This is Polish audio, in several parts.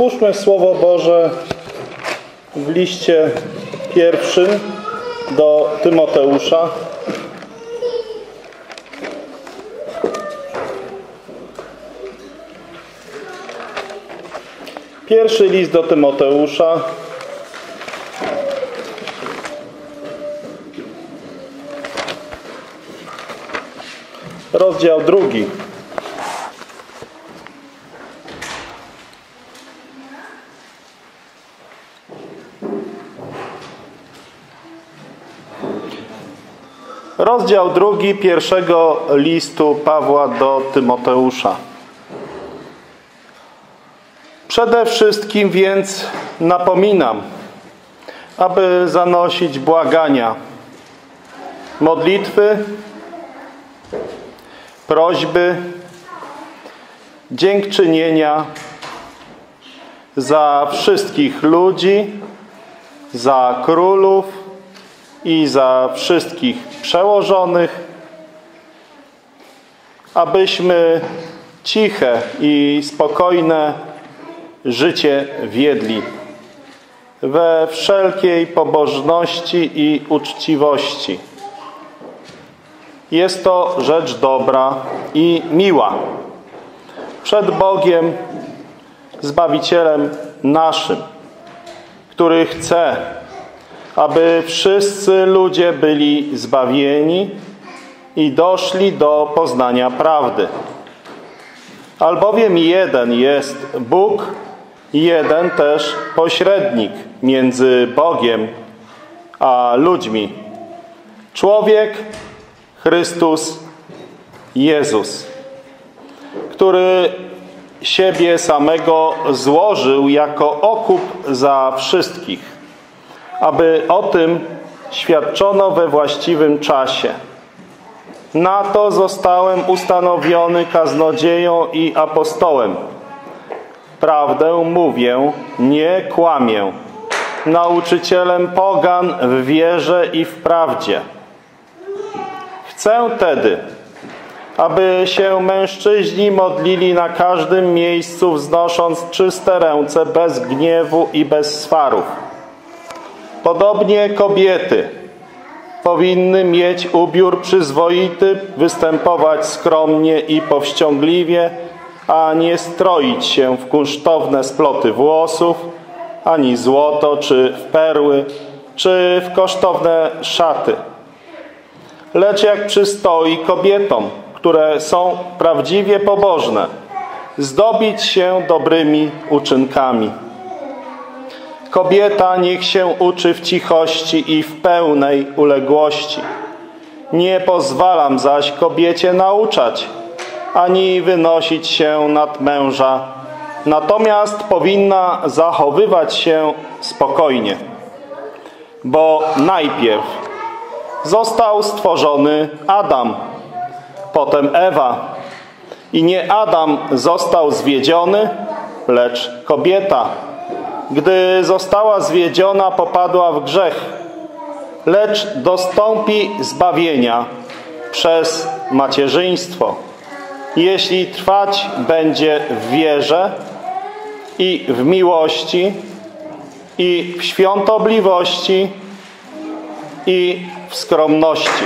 Otwórzmy Słowo Boże w liście pierwszym do Tymoteusza. Pierwszy list do Tymoteusza. Rozdział drugi. Rozdział drugi pierwszego listu Pawła do Tymoteusza. Przede wszystkim więc napominam, aby zanosić błagania, modlitwy, prośby, dziękczynienia za wszystkich ludzi, za królów i za wszystkich przełożonych, abyśmy ciche i spokojne życie wiedli we wszelkiej pobożności i uczciwości. Jest to rzecz dobra i miła przed Bogiem, Zbawicielem naszym, który chce, aby wszyscy ludzie byli zbawieni i doszli do poznania prawdy. Albowiem jeden jest Bóg, jeden też pośrednik między Bogiem a ludźmi. Człowiek Chrystus Jezus, który siebie samego złożył jako okup za wszystkich, aby o tym świadczono we właściwym czasie. Na to zostałem ustanowiony kaznodzieją i apostołem. Prawdę mówię, nie kłamię. Nauczycielem pogan w wierze i w prawdzie. Chcę tedy, aby się mężczyźni modlili na każdym miejscu, wznosząc czyste ręce, bez gniewu i bez swarów. Podobnie kobiety powinny mieć ubiór przyzwoity, występować skromnie i powściągliwie, a nie stroić się w kunsztowne sploty włosów, ani złoto, czy w perły, czy w kosztowne szaty. Lecz jak przystoi kobietom, które są prawdziwie pobożne, zdobić się dobrymi uczynkami. Kobieta niech się uczy w cichości i w pełnej uległości. Nie pozwalam zaś kobiecie nauczać, ani wynosić się nad męża. Natomiast powinna zachowywać się spokojnie. Bo najpierw został stworzony Adam, potem Ewa. I nie Adam został zwiedziony, lecz kobieta. Gdy została zwiedziona, popadła w grzech, lecz dostąpi zbawienia przez macierzyństwo, jeśli trwać będzie w wierze i w miłości i w świątobliwości i w skromności.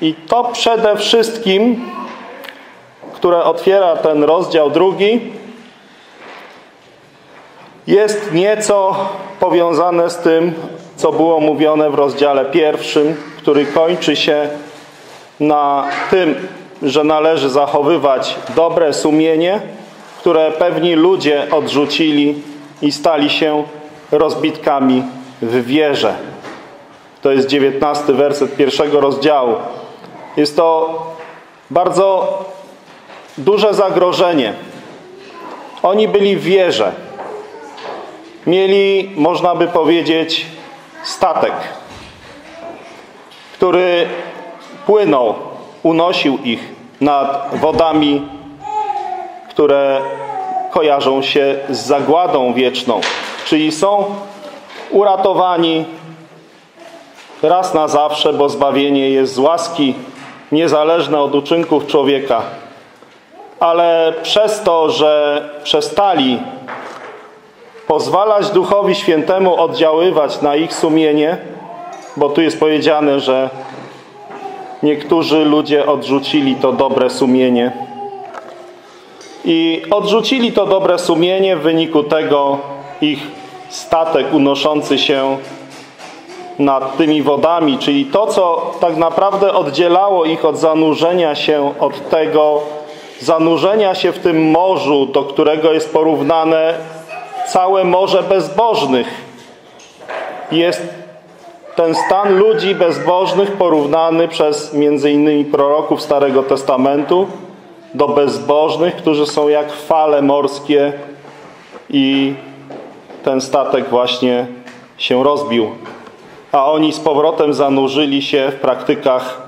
I to przede wszystkim, które otwiera ten rozdział drugi, jest nieco powiązane z tym, co było mówione w rozdziale pierwszym, który kończy się na tym, że należy zachowywać dobre sumienie, które pewni ludzie odrzucili i stali się rozbitkami w wierze. To jest dziewiętnasty werset pierwszego rozdziału. Jest to bardzo duże zagrożenie. Oni byli w wierze. Mieli, można by powiedzieć, statek, który płynął, unosił ich nad wodami, które kojarzą się z zagładą wieczną. Czyli są uratowani raz na zawsze, bo zbawienie jest z łaski, niezależne od uczynków człowieka. Ale przez to, że przestali pozwalać Duchowi Świętemu oddziaływać na ich sumienie, bo tu jest powiedziane, że niektórzy ludzie odrzucili to dobre sumienie. I odrzucili to dobre sumienie, w wyniku tego ich statek unoszący się nad tymi wodami, czyli to, co tak naprawdę oddzielało ich od zanurzenia się, od tego zanurzenia się w tym morzu, do którego jest porównane całe morze bezbożnych. Jest ten stan ludzi bezbożnych porównany przez między innymi proroków Starego Testamentu do bezbożnych, którzy są jak fale morskie i ten statek właśnie się rozbił. A oni z powrotem zanurzyli się w praktykach,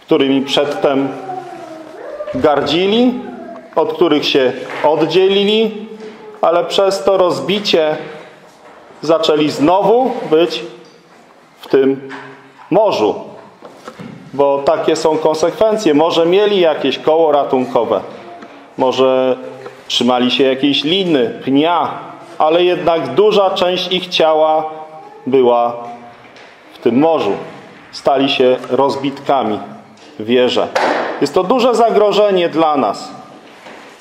którymi przedtem gardzili, od których się oddzielili, ale przez to rozbicie zaczęli znowu być w tym morzu. Bo takie są konsekwencje. Może mieli jakieś koło ratunkowe, może trzymali się jakiejś liny, pnia, ale jednak duża część ich ciała była w tym morzu. Stali się rozbitkami wieże. Jest to duże zagrożenie dla nas,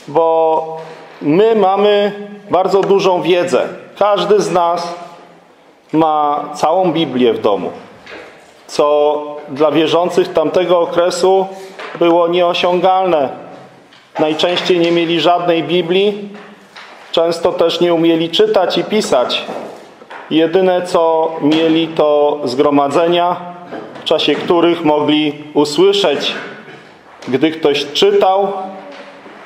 bo my mamy bardzo dużą wiedzę. Każdy z nas ma całą Biblię w domu, co dla wierzących tamtego okresu było nieosiągalne. Najczęściej nie mieli żadnej Biblii, często też nie umieli czytać i pisać. Jedyne co mieli to zgromadzenia, w czasie których mogli usłyszeć, gdy ktoś czytał,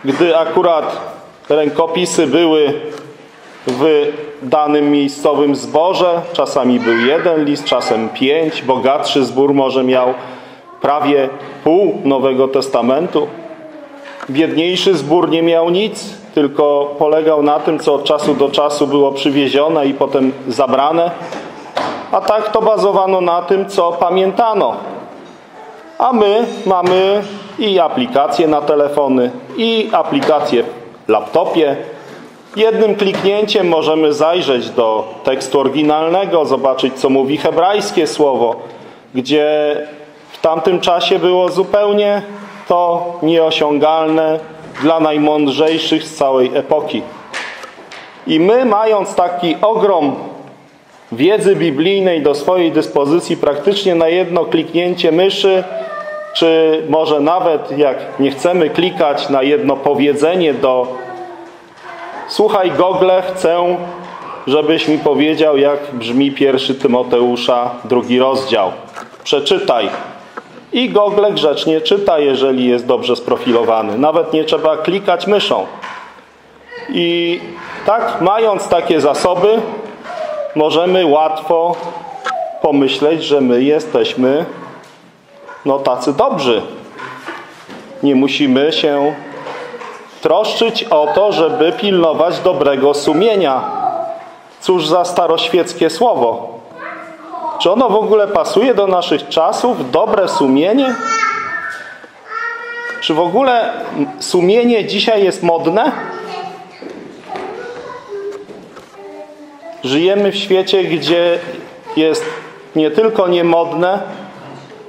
gdy akurat rękopisy były w danym miejscowym zborze. Czasami był jeden list, czasem pięć. Bogatszy zbór może miał prawie pół Nowego Testamentu. Biedniejszy zbór nie miał nic, tylko polegał na tym, co od czasu do czasu było przywiezione i potem zabrane. A tak to bazowano na tym, co pamiętano. A my mamy i aplikacje na telefony, i aplikacje w laptopie, Jednym kliknięciem możemy zajrzeć do tekstu oryginalnego, zobaczyć co mówi hebrajskie słowo, gdzie w tamtym czasie było zupełnie to nieosiągalne dla najmądrzejszych z całej epoki. I my mając taki ogrom wiedzy biblijnej do swojej dyspozycji praktycznie na jedno kliknięcie myszy, czy może nawet jak nie chcemy klikać na jedno powiedzenie do Słuchaj, Gogle, chcę, żebyś mi powiedział, jak brzmi pierwszy Tymoteusza, drugi rozdział. Przeczytaj. I Google grzecznie czyta, jeżeli jest dobrze sprofilowany. Nawet nie trzeba klikać myszą. I tak, mając takie zasoby, możemy łatwo pomyśleć, że my jesteśmy no tacy dobrzy. Nie musimy się troszczyć o to, żeby pilnować dobrego sumienia. Cóż za staroświeckie słowo. Czy ono w ogóle pasuje do naszych czasów? Dobre sumienie? Czy w ogóle sumienie dzisiaj jest modne? Żyjemy w świecie, gdzie jest nie tylko niemodne,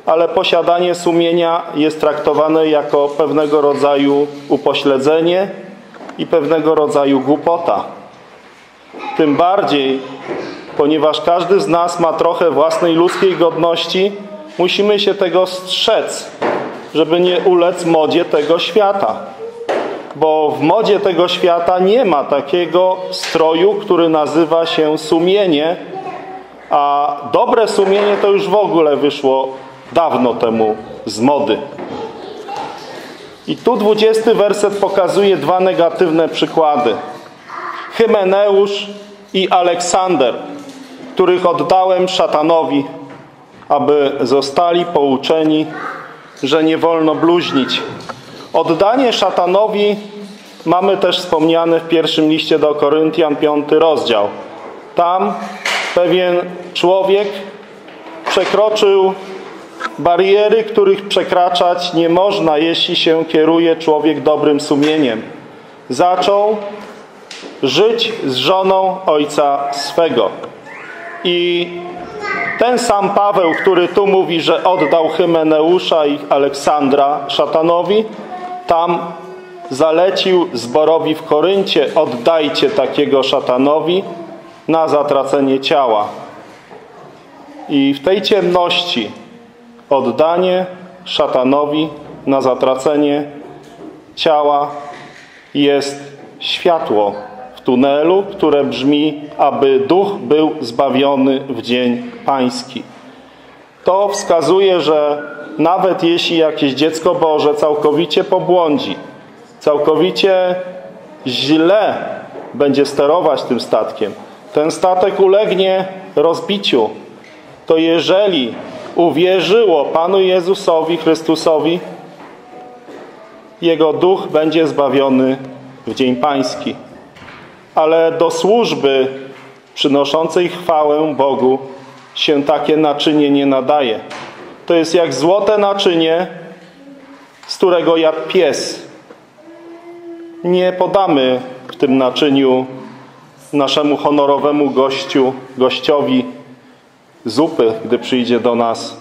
ale posiadanie sumienia jest traktowane jako pewnego rodzaju upośledzenie i pewnego rodzaju głupota. Tym bardziej, ponieważ każdy z nas ma trochę własnej ludzkiej godności, musimy się tego strzec, żeby nie ulec modzie tego świata. Bo w modzie tego świata nie ma takiego stroju, który nazywa się sumienie, a dobre sumienie to już w ogóle wyszło dawno temu z mody. I tu dwudziesty werset pokazuje dwa negatywne przykłady. Hymeneusz i Aleksander, których oddałem szatanowi, aby zostali pouczeni, że nie wolno bluźnić. Oddanie szatanowi mamy też wspomniane w pierwszym liście do Koryntian, piąty rozdział. Tam pewien człowiek przekroczył Bariery, których przekraczać nie można, jeśli się kieruje człowiek dobrym sumieniem. Zaczął żyć z żoną ojca swego. I ten sam Paweł, który tu mówi, że oddał Hymeneusza i Aleksandra szatanowi, tam zalecił zborowi w Koryncie, oddajcie takiego szatanowi na zatracenie ciała. I w tej ciemności oddanie szatanowi na zatracenie ciała jest światło w tunelu, które brzmi, aby duch był zbawiony w dzień pański. To wskazuje, że nawet jeśli jakieś dziecko Boże całkowicie pobłądzi, całkowicie źle będzie sterować tym statkiem, ten statek ulegnie rozbiciu, to jeżeli uwierzyło Panu Jezusowi Chrystusowi, jego duch będzie zbawiony w dzień pański. Ale do służby przynoszącej chwałę Bogu się takie naczynie nie nadaje. To jest jak złote naczynie, z którego jadł pies. Nie podamy w tym naczyniu naszemu honorowemu gościu, gościowi zupy, gdy przyjdzie do nas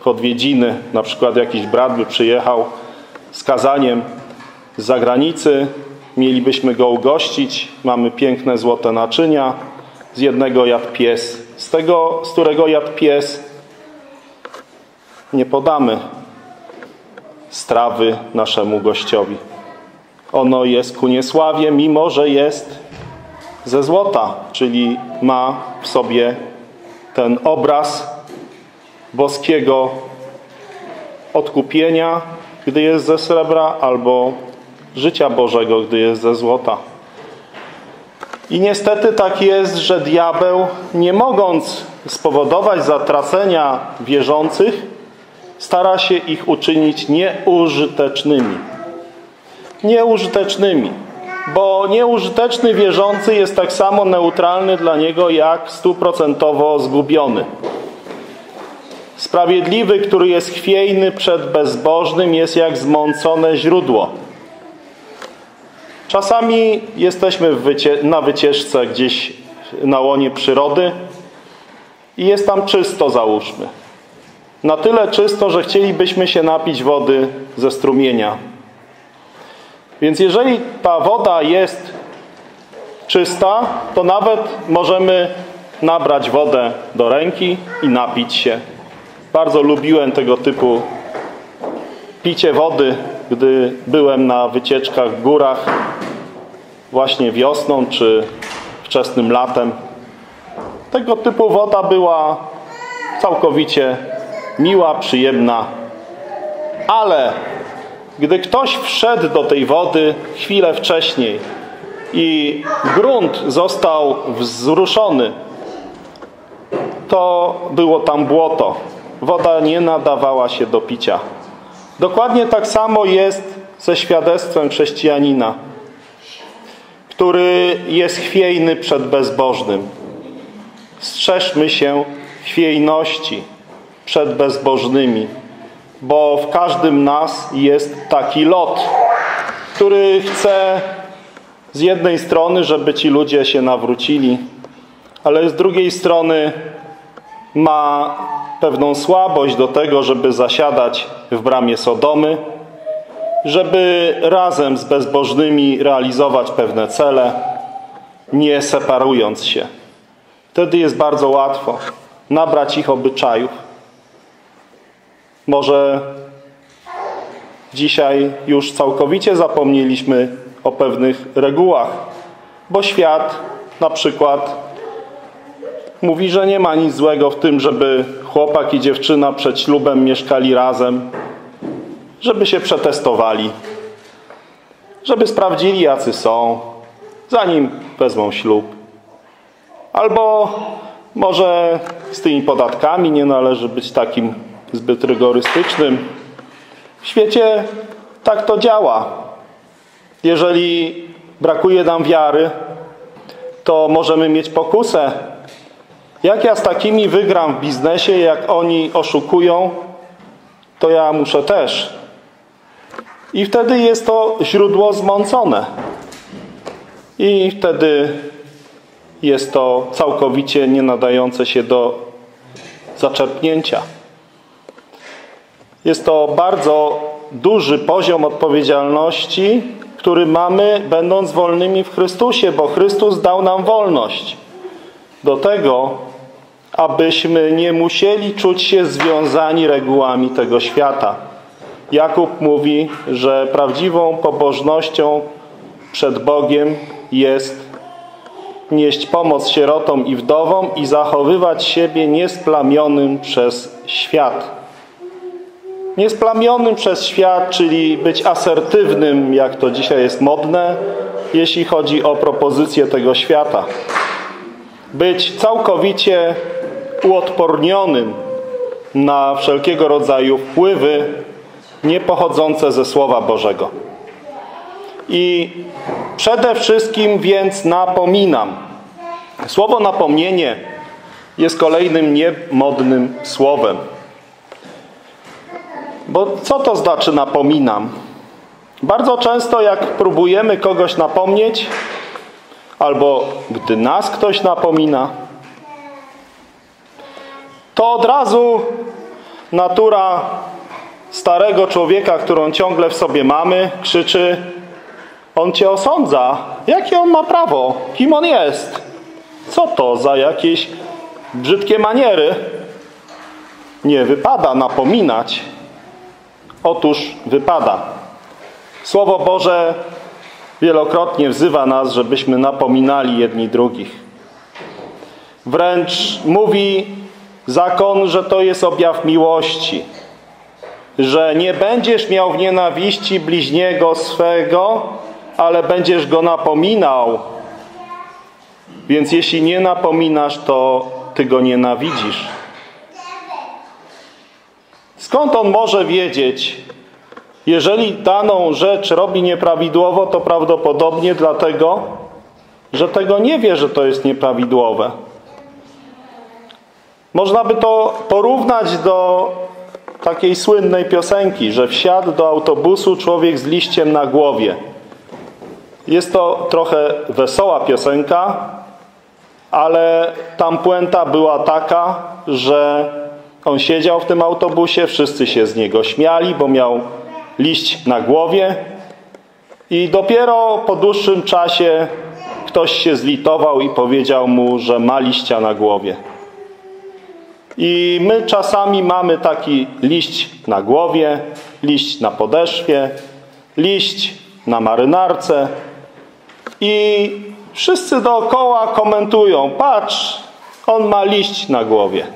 w odwiedziny. Na przykład jakiś brat by przyjechał z kazaniem z zagranicy, mielibyśmy go ugościć. Mamy piękne złote naczynia. Z jednego jadł pies. Z tego, z którego jadł pies, nie podamy strawy naszemu gościowi. Ono jest ku niesławie, mimo że jest ze złota, czyli ma w sobie ten obraz boskiego odkupienia, gdy jest ze srebra, albo życia Bożego, gdy jest ze złota. I niestety tak jest, że diabeł, nie mogąc spowodować zatracenia wierzących, stara się ich uczynić nieużytecznymi. Nieużytecznymi. Bo nieużyteczny wierzący jest tak samo neutralny dla niego, jak stuprocentowo zgubiony. Sprawiedliwy, który jest chwiejny przed bezbożnym, jest jak zmącone źródło. Czasami jesteśmy wycie na wycieczce gdzieś na łonie przyrody i jest tam czysto, załóżmy. Na tyle czysto, że chcielibyśmy się napić wody ze strumienia. Więc jeżeli ta woda jest czysta, to nawet możemy nabrać wodę do ręki i napić się. Bardzo lubiłem tego typu picie wody, gdy byłem na wycieczkach w górach właśnie wiosną czy wczesnym latem. Tego typu woda była całkowicie miła, przyjemna, ale gdy ktoś wszedł do tej wody chwilę wcześniej i grunt został wzruszony, to było tam błoto. Woda nie nadawała się do picia. Dokładnie tak samo jest ze świadectwem chrześcijanina, który jest chwiejny przed bezbożnym. Strzeżmy się chwiejności przed bezbożnymi bo w każdym nas jest taki lot, który chce z jednej strony, żeby ci ludzie się nawrócili, ale z drugiej strony ma pewną słabość do tego, żeby zasiadać w bramie Sodomy, żeby razem z bezbożnymi realizować pewne cele, nie separując się. Wtedy jest bardzo łatwo nabrać ich obyczajów, może dzisiaj już całkowicie zapomnieliśmy o pewnych regułach, bo świat na przykład mówi, że nie ma nic złego w tym, żeby chłopak i dziewczyna przed ślubem mieszkali razem, żeby się przetestowali, żeby sprawdzili, jacy są, zanim wezmą ślub. Albo może z tymi podatkami nie należy być takim zbyt rygorystycznym. W świecie tak to działa. Jeżeli brakuje nam wiary, to możemy mieć pokusę. Jak ja z takimi wygram w biznesie, jak oni oszukują to ja muszę też. I wtedy jest to źródło zmącone. I wtedy jest to całkowicie nie nadające się do zaczerpnięcia. Jest to bardzo duży poziom odpowiedzialności, który mamy, będąc wolnymi w Chrystusie, bo Chrystus dał nam wolność do tego, abyśmy nie musieli czuć się związani regułami tego świata. Jakub mówi, że prawdziwą pobożnością przed Bogiem jest nieść pomoc sierotom i wdowom i zachowywać siebie niesplamionym przez świat. Niesplamionym przez świat, czyli być asertywnym, jak to dzisiaj jest modne, jeśli chodzi o propozycje tego świata. Być całkowicie uodpornionym na wszelkiego rodzaju wpływy niepochodzące ze Słowa Bożego. I przede wszystkim więc napominam. Słowo napomnienie jest kolejnym niemodnym słowem. Bo co to znaczy napominam? Bardzo często jak próbujemy kogoś napomnieć, albo gdy nas ktoś napomina, to od razu natura starego człowieka, którą ciągle w sobie mamy, krzyczy on cię osądza. Jakie on ma prawo? Kim on jest? Co to za jakieś brzydkie maniery? Nie wypada napominać. Otóż wypada. Słowo Boże wielokrotnie wzywa nas, żebyśmy napominali jedni drugich. Wręcz mówi zakon, że to jest objaw miłości. Że nie będziesz miał w nienawiści bliźniego swego, ale będziesz go napominał. Więc jeśli nie napominasz, to ty go nienawidzisz. Skąd on może wiedzieć, jeżeli daną rzecz robi nieprawidłowo, to prawdopodobnie dlatego, że tego nie wie, że to jest nieprawidłowe. Można by to porównać do takiej słynnej piosenki, że wsiadł do autobusu człowiek z liściem na głowie. Jest to trochę wesoła piosenka, ale tam puenta była taka, że on siedział w tym autobusie, wszyscy się z niego śmiali, bo miał liść na głowie i dopiero po dłuższym czasie ktoś się zlitował i powiedział mu, że ma liścia na głowie. I my czasami mamy taki liść na głowie, liść na podeszwie, liść na marynarce i wszyscy dookoła komentują, patrz, on ma liść na głowie.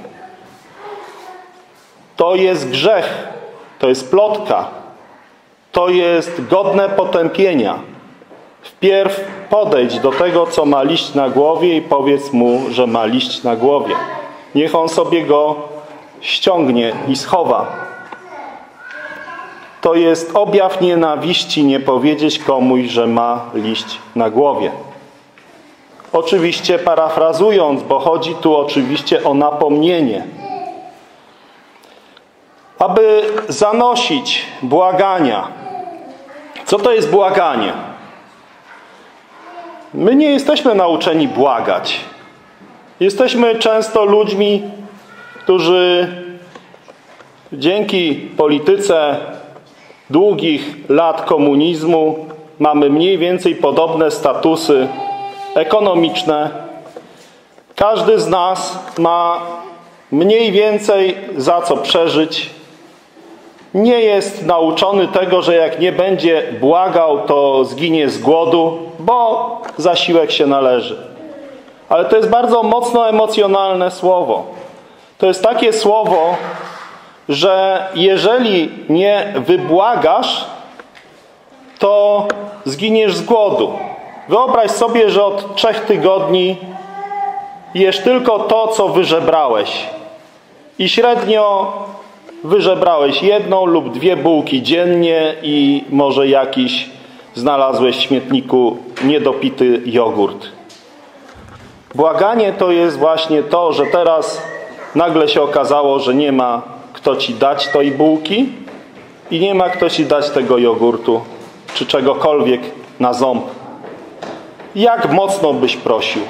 To jest grzech, to jest plotka, to jest godne potępienia. Wpierw podejdź do tego, co ma liść na głowie i powiedz mu, że ma liść na głowie. Niech on sobie go ściągnie i schowa. To jest objaw nienawiści nie powiedzieć komuś, że ma liść na głowie. Oczywiście parafrazując, bo chodzi tu oczywiście o napomnienie. Aby zanosić błagania. Co to jest błaganie? My nie jesteśmy nauczeni błagać. Jesteśmy często ludźmi, którzy dzięki polityce długich lat komunizmu mamy mniej więcej podobne statusy ekonomiczne. Każdy z nas ma mniej więcej za co przeżyć. Nie jest nauczony tego, że jak nie będzie błagał, to zginie z głodu, bo zasiłek się należy. Ale to jest bardzo mocno emocjonalne słowo. To jest takie słowo, że jeżeli nie wybłagasz, to zginiesz z głodu. Wyobraź sobie, że od trzech tygodni jesz tylko to, co wyżebrałeś. I średnio wyżebrałeś jedną lub dwie bułki dziennie i może jakiś znalazłeś w śmietniku niedopity jogurt. Błaganie to jest właśnie to, że teraz nagle się okazało, że nie ma kto ci dać tej bułki i nie ma kto ci dać tego jogurtu czy czegokolwiek na ząb. Jak mocno byś prosił?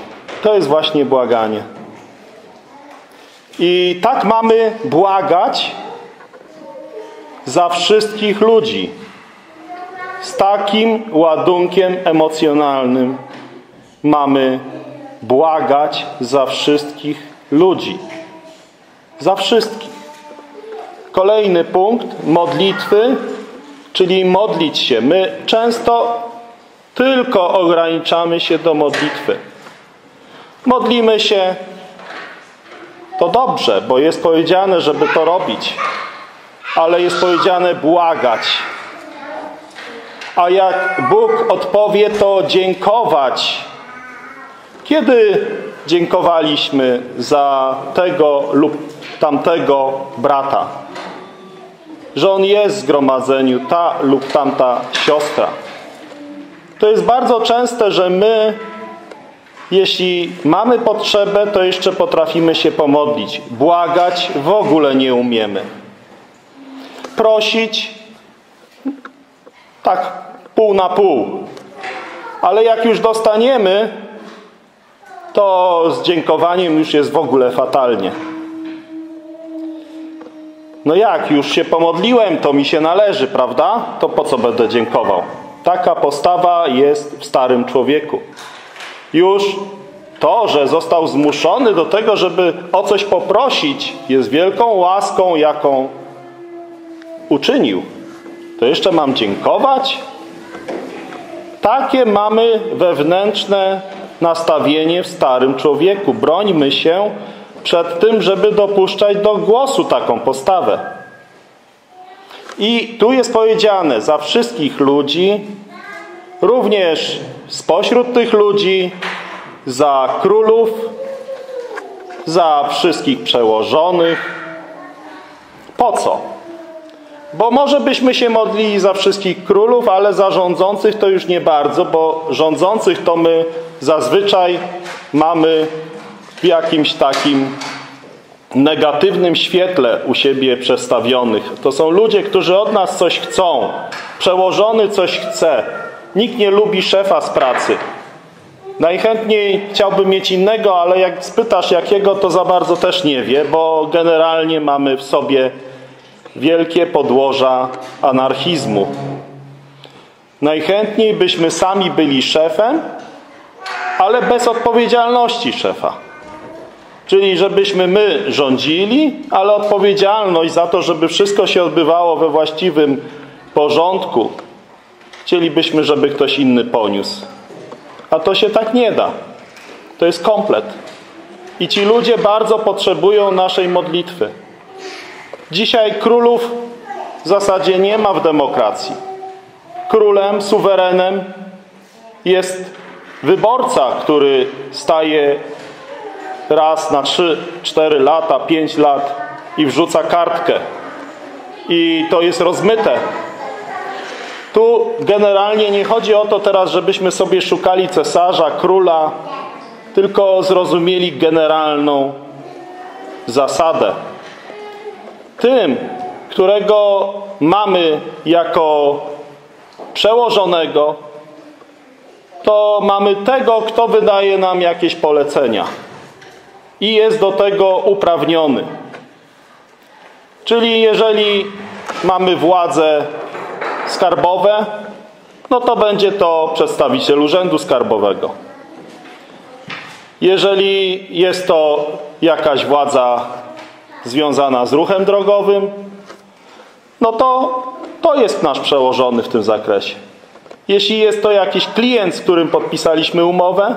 To jest właśnie błaganie. I tak mamy błagać za wszystkich ludzi. Z takim ładunkiem emocjonalnym mamy błagać za wszystkich ludzi. Za wszystkich. Kolejny punkt modlitwy, czyli modlić się. My często tylko ograniczamy się do modlitwy. Modlimy się, to dobrze, bo jest powiedziane, żeby to robić. Ale jest powiedziane błagać. A jak Bóg odpowie, to dziękować. Kiedy dziękowaliśmy za tego lub tamtego brata? Że on jest w zgromadzeniu, ta lub tamta siostra. To jest bardzo częste, że my, jeśli mamy potrzebę, to jeszcze potrafimy się pomodlić. Błagać w ogóle nie umiemy. Prosić tak pół na pół. Ale jak już dostaniemy, to z dziękowaniem już jest w ogóle fatalnie. No jak, już się pomodliłem, to mi się należy, prawda? To po co będę dziękował? Taka postawa jest w starym człowieku. Już to, że został zmuszony do tego, żeby o coś poprosić, jest wielką łaską, jaką uczynił. To jeszcze mam dziękować? Takie mamy wewnętrzne nastawienie w starym człowieku. Brońmy się przed tym, żeby dopuszczać do głosu taką postawę. I tu jest powiedziane za wszystkich ludzi, również spośród tych ludzi, za królów, za wszystkich przełożonych. Po co? Bo może byśmy się modlili za wszystkich królów, ale za rządzących to już nie bardzo, bo rządzących to my zazwyczaj mamy w jakimś takim negatywnym świetle u siebie przestawionych. To są ludzie, którzy od nas coś chcą. Przełożony coś chce. Nikt nie lubi szefa z pracy. Najchętniej chciałby mieć innego, ale jak spytasz jakiego, to za bardzo też nie wie, bo generalnie mamy w sobie wielkie podłoża anarchizmu. Najchętniej byśmy sami byli szefem, ale bez odpowiedzialności szefa. Czyli żebyśmy my rządzili, ale odpowiedzialność za to, żeby wszystko się odbywało we właściwym porządku, chcielibyśmy, żeby ktoś inny poniósł. A to się tak nie da. To jest komplet. I ci ludzie bardzo potrzebują naszej modlitwy. Dzisiaj królów w zasadzie nie ma w demokracji. Królem, suwerenem jest wyborca, który staje raz na 3, 4 lata, 5 lat i wrzuca kartkę. I to jest rozmyte. Tu generalnie nie chodzi o to teraz, żebyśmy sobie szukali cesarza, króla, tylko zrozumieli generalną zasadę. Tym, którego mamy jako przełożonego, to mamy tego, kto wydaje nam jakieś polecenia i jest do tego uprawniony. Czyli jeżeli mamy władze skarbowe, no to będzie to przedstawiciel Urzędu Skarbowego. Jeżeli jest to jakaś władza związana z ruchem drogowym, no to to jest nasz przełożony w tym zakresie. Jeśli jest to jakiś klient, z którym podpisaliśmy umowę,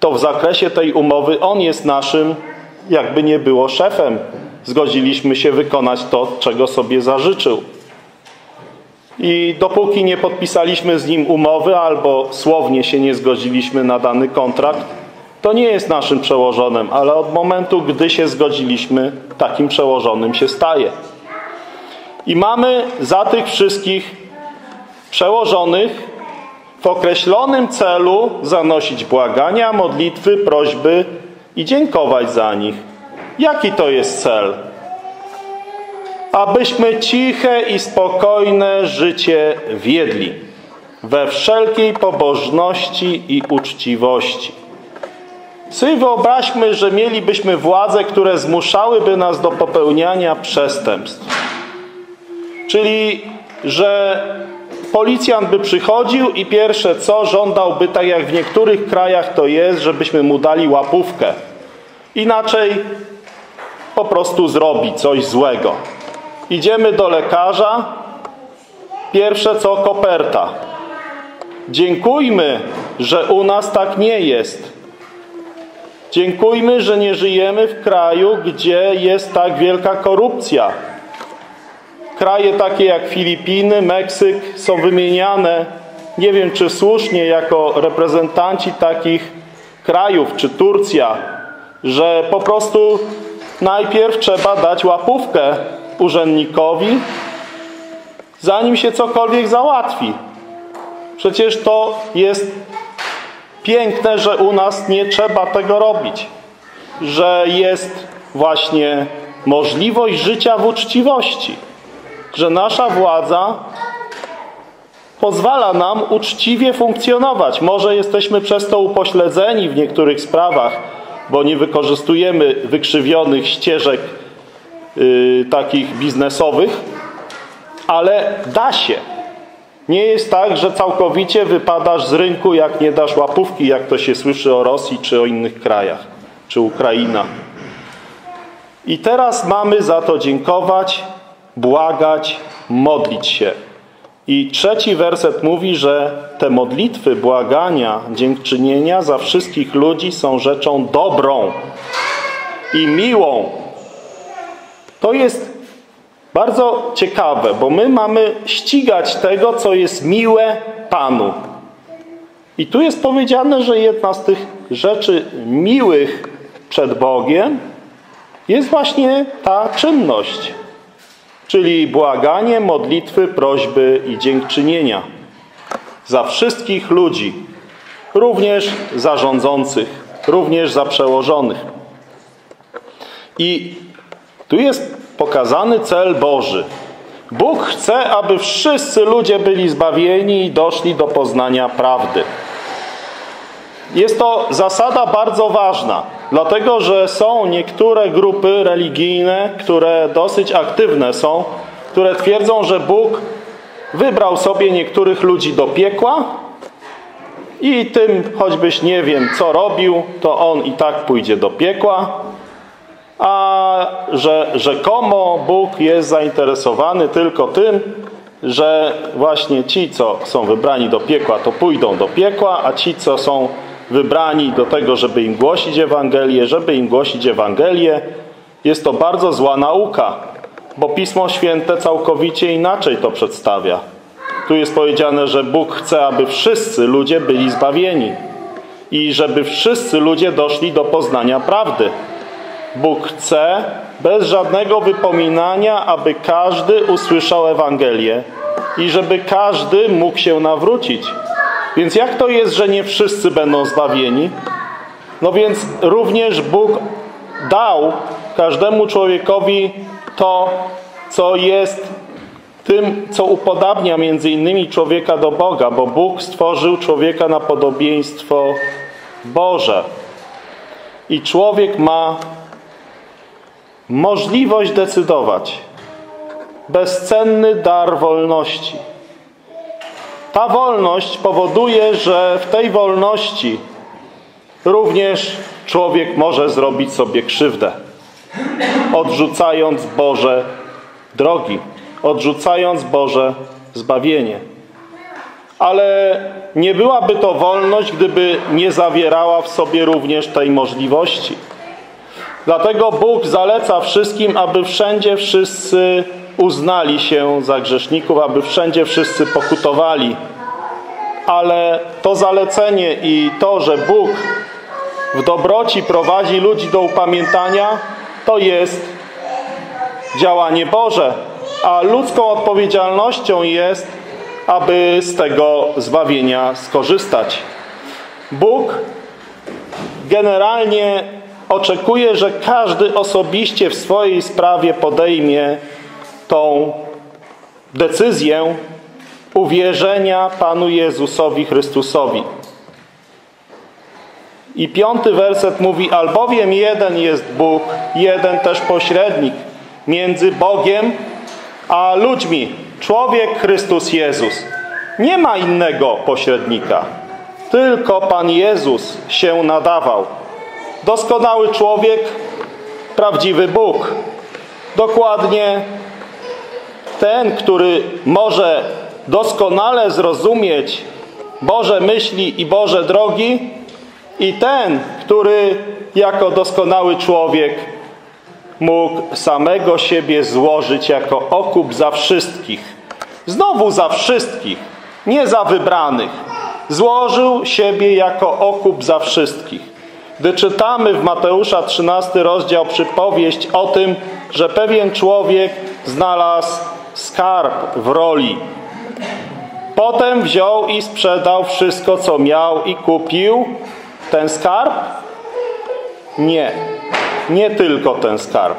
to w zakresie tej umowy on jest naszym, jakby nie było szefem. Zgodziliśmy się wykonać to, czego sobie zażyczył. I dopóki nie podpisaliśmy z nim umowy albo słownie się nie zgodziliśmy na dany kontrakt, to nie jest naszym przełożonym, ale od momentu, gdy się zgodziliśmy, takim przełożonym się staje. I mamy za tych wszystkich przełożonych w określonym celu zanosić błagania, modlitwy, prośby i dziękować za nich. Jaki to jest cel? abyśmy ciche i spokojne życie wiedli we wszelkiej pobożności i uczciwości. Sobie wyobraźmy, że mielibyśmy władze, które zmuszałyby nas do popełniania przestępstw. Czyli, że policjant by przychodził i pierwsze co żądałby, tak jak w niektórych krajach to jest, żebyśmy mu dali łapówkę. Inaczej po prostu zrobi coś złego. Idziemy do lekarza, pierwsze co koperta. Dziękujmy, że u nas tak nie jest. Dziękujmy, że nie żyjemy w kraju, gdzie jest tak wielka korupcja. Kraje takie jak Filipiny, Meksyk są wymieniane, nie wiem czy słusznie, jako reprezentanci takich krajów, czy Turcja, że po prostu najpierw trzeba dać łapówkę urzędnikowi, zanim się cokolwiek załatwi. Przecież to jest piękne, że u nas nie trzeba tego robić. Że jest właśnie możliwość życia w uczciwości. Że nasza władza pozwala nam uczciwie funkcjonować. Może jesteśmy przez to upośledzeni w niektórych sprawach, bo nie wykorzystujemy wykrzywionych ścieżek yy, takich biznesowych, ale da się. Nie jest tak, że całkowicie wypadasz z rynku, jak nie dasz łapówki, jak to się słyszy o Rosji, czy o innych krajach, czy Ukraina. I teraz mamy za to dziękować, błagać, modlić się. I trzeci werset mówi, że te modlitwy, błagania, dziękczynienia za wszystkich ludzi są rzeczą dobrą i miłą. To jest bardzo ciekawe, bo my mamy ścigać tego, co jest miłe Panu. I tu jest powiedziane, że jedna z tych rzeczy miłych przed Bogiem jest właśnie ta czynność, czyli błaganie, modlitwy, prośby i dziękczynienia za wszystkich ludzi, również za rządzących, również za przełożonych. I tu jest pokazany cel Boży. Bóg chce, aby wszyscy ludzie byli zbawieni i doszli do poznania prawdy. Jest to zasada bardzo ważna, dlatego że są niektóre grupy religijne, które dosyć aktywne są, które twierdzą, że Bóg wybrał sobie niektórych ludzi do piekła i tym, choćbyś nie wiem co robił, to on i tak pójdzie do piekła, a że rzekomo Bóg jest zainteresowany tylko tym, że właśnie ci, co są wybrani do piekła, to pójdą do piekła, a ci, co są wybrani do tego, żeby im głosić Ewangelię, żeby im głosić Ewangelię, jest to bardzo zła nauka, bo Pismo Święte całkowicie inaczej to przedstawia. Tu jest powiedziane, że Bóg chce, aby wszyscy ludzie byli zbawieni i żeby wszyscy ludzie doszli do poznania prawdy. Bóg chce bez żadnego wypominania, aby każdy usłyszał Ewangelię i żeby każdy mógł się nawrócić. Więc jak to jest, że nie wszyscy będą zbawieni? No więc również Bóg dał każdemu człowiekowi to, co jest tym, co upodabnia między innymi człowieka do Boga, bo Bóg stworzył człowieka na podobieństwo Boże. I człowiek ma możliwość decydować. Bezcenny dar wolności. Ta wolność powoduje, że w tej wolności również człowiek może zrobić sobie krzywdę, odrzucając Boże drogi, odrzucając Boże zbawienie. Ale nie byłaby to wolność, gdyby nie zawierała w sobie również tej możliwości. Dlatego Bóg zaleca wszystkim, aby wszędzie wszyscy uznali się za grzeszników, aby wszędzie wszyscy pokutowali. Ale to zalecenie i to, że Bóg w dobroci prowadzi ludzi do upamiętania, to jest działanie Boże. A ludzką odpowiedzialnością jest, aby z tego zbawienia skorzystać. Bóg generalnie oczekuje, że każdy osobiście w swojej sprawie podejmie tą decyzję uwierzenia Panu Jezusowi Chrystusowi. I piąty werset mówi, albowiem jeden jest Bóg, jeden też pośrednik między Bogiem a ludźmi. Człowiek Chrystus Jezus. Nie ma innego pośrednika. Tylko Pan Jezus się nadawał. Doskonały człowiek, prawdziwy Bóg. Dokładnie ten, który może doskonale zrozumieć Boże myśli i Boże drogi i ten, który jako doskonały człowiek mógł samego siebie złożyć jako okup za wszystkich. Znowu za wszystkich, nie za wybranych. Złożył siebie jako okup za wszystkich. Gdy czytamy w Mateusza 13 rozdział przypowieść o tym, że pewien człowiek znalazł skarb w roli. Potem wziął i sprzedał wszystko, co miał i kupił ten skarb? Nie. Nie tylko ten skarb.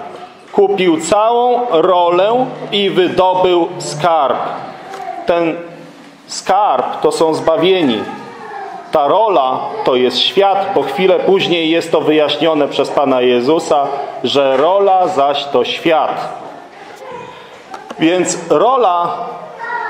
Kupił całą rolę i wydobył skarb. Ten skarb to są zbawieni. Ta rola to jest świat. Po chwilę później jest to wyjaśnione przez Pana Jezusa, że rola zaś to świat. Więc rola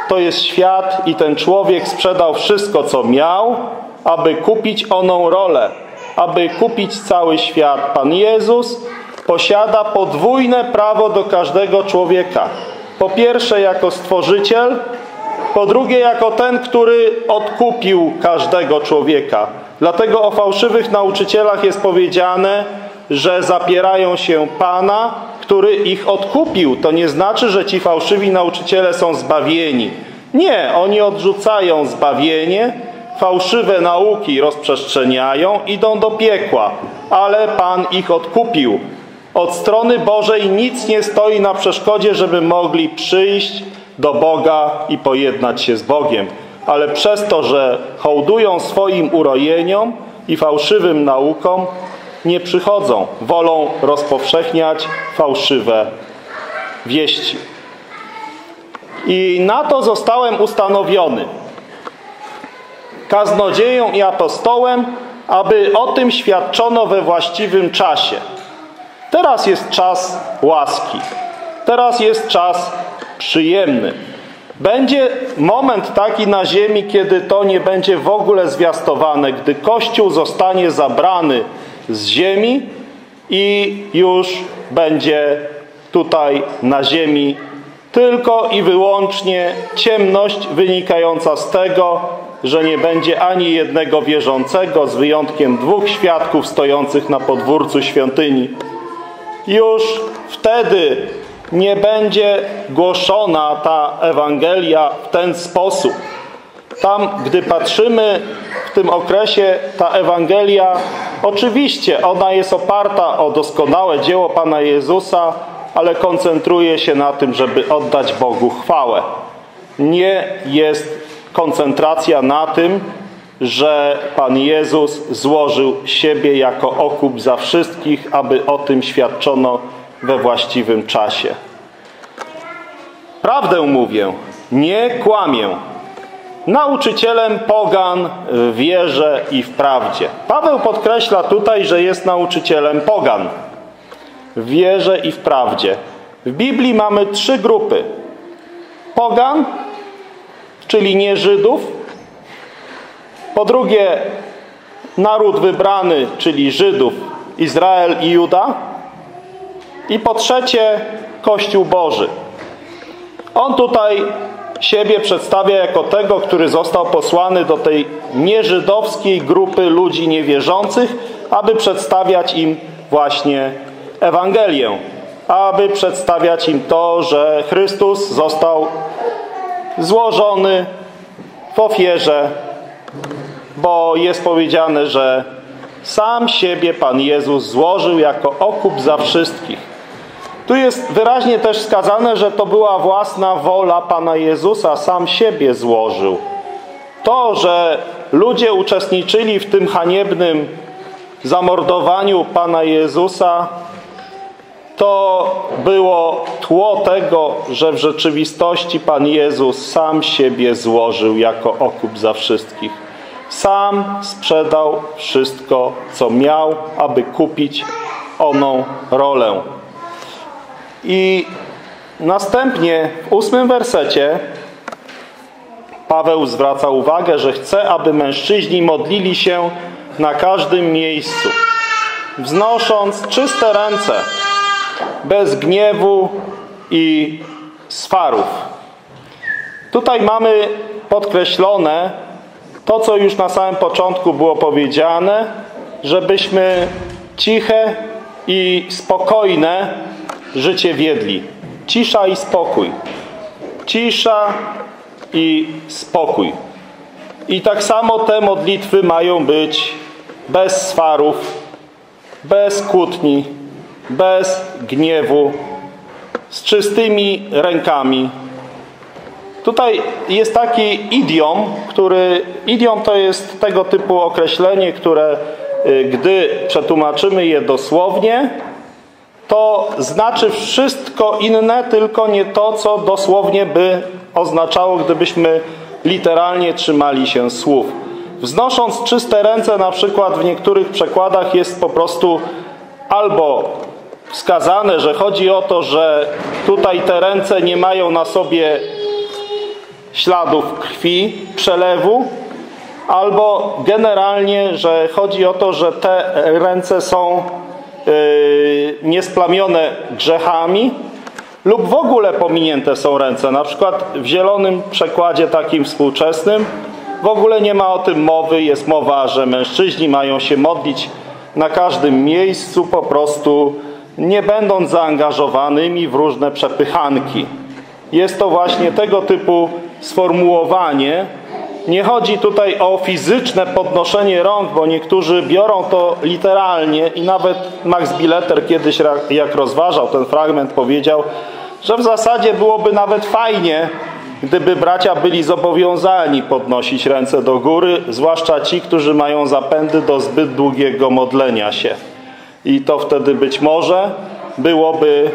to jest świat i ten człowiek sprzedał wszystko, co miał, aby kupić oną rolę, aby kupić cały świat. Pan Jezus posiada podwójne prawo do każdego człowieka. Po pierwsze jako stworzyciel, po drugie jako ten, który odkupił każdego człowieka. Dlatego o fałszywych nauczycielach jest powiedziane, że zapierają się Pana, który ich odkupił. To nie znaczy, że ci fałszywi nauczyciele są zbawieni. Nie, oni odrzucają zbawienie, fałszywe nauki rozprzestrzeniają, idą do piekła. Ale Pan ich odkupił. Od strony Bożej nic nie stoi na przeszkodzie, żeby mogli przyjść do Boga i pojednać się z Bogiem. Ale przez to, że hołdują swoim urojeniom i fałszywym naukom, nie przychodzą. Wolą rozpowszechniać fałszywe wieści. I na to zostałem ustanowiony kaznodzieją i apostołem, aby o tym świadczono we właściwym czasie. Teraz jest czas łaski. Teraz jest czas przyjemny. Będzie moment taki na ziemi, kiedy to nie będzie w ogóle zwiastowane, gdy Kościół zostanie zabrany z ziemi i już będzie tutaj na ziemi tylko i wyłącznie ciemność wynikająca z tego, że nie będzie ani jednego wierzącego z wyjątkiem dwóch świadków stojących na podwórcu świątyni. Już wtedy nie będzie głoszona ta Ewangelia w ten sposób. Tam, gdy patrzymy w tym okresie, ta Ewangelia, oczywiście ona jest oparta o doskonałe dzieło Pana Jezusa, ale koncentruje się na tym, żeby oddać Bogu chwałę. Nie jest koncentracja na tym, że Pan Jezus złożył siebie jako okup za wszystkich, aby o tym świadczono we właściwym czasie. Prawdę mówię, nie kłamię. Nauczycielem pogan w wierze i w prawdzie. Paweł podkreśla tutaj, że jest nauczycielem pogan w wierze i w prawdzie. W Biblii mamy trzy grupy. Pogan, czyli nie Żydów. Po drugie, naród wybrany, czyli Żydów, Izrael i Juda. I po trzecie, Kościół Boży. On tutaj siebie przedstawia jako tego, który został posłany do tej nieżydowskiej grupy ludzi niewierzących, aby przedstawiać im właśnie Ewangelię, aby przedstawiać im to, że Chrystus został złożony w ofierze, bo jest powiedziane, że sam siebie Pan Jezus złożył jako okup za wszystkich. Tu jest wyraźnie też wskazane, że to była własna wola Pana Jezusa, sam siebie złożył. To, że ludzie uczestniczyli w tym haniebnym zamordowaniu Pana Jezusa, to było tło tego, że w rzeczywistości Pan Jezus sam siebie złożył jako okup za wszystkich. Sam sprzedał wszystko, co miał, aby kupić oną rolę. I następnie w ósmym wersecie Paweł zwraca uwagę, że chce, aby mężczyźni modlili się na każdym miejscu, wznosząc czyste ręce, bez gniewu i swarów. Tutaj mamy podkreślone to, co już na samym początku było powiedziane, żebyśmy ciche i spokojne życie wiedli. Cisza i spokój. Cisza i spokój. I tak samo te modlitwy mają być bez swarów, bez kłótni, bez gniewu, z czystymi rękami. Tutaj jest taki idiom, który idiom to jest tego typu określenie, które y, gdy przetłumaczymy je dosłownie, to znaczy wszystko inne, tylko nie to, co dosłownie by oznaczało, gdybyśmy literalnie trzymali się słów. Wznosząc czyste ręce, na przykład w niektórych przekładach jest po prostu albo wskazane, że chodzi o to, że tutaj te ręce nie mają na sobie śladów krwi, przelewu, albo generalnie, że chodzi o to, że te ręce są niesplamione grzechami lub w ogóle pominięte są ręce. Na przykład w zielonym przekładzie takim współczesnym w ogóle nie ma o tym mowy. Jest mowa, że mężczyźni mają się modlić na każdym miejscu po prostu nie będąc zaangażowanymi w różne przepychanki. Jest to właśnie tego typu sformułowanie. Nie chodzi tutaj o fizyczne podnoszenie rąk, bo niektórzy biorą to literalnie i nawet Max Billeter kiedyś jak rozważał ten fragment powiedział, że w zasadzie byłoby nawet fajnie, gdyby bracia byli zobowiązani podnosić ręce do góry, zwłaszcza ci, którzy mają zapędy do zbyt długiego modlenia się. I to wtedy być może byłoby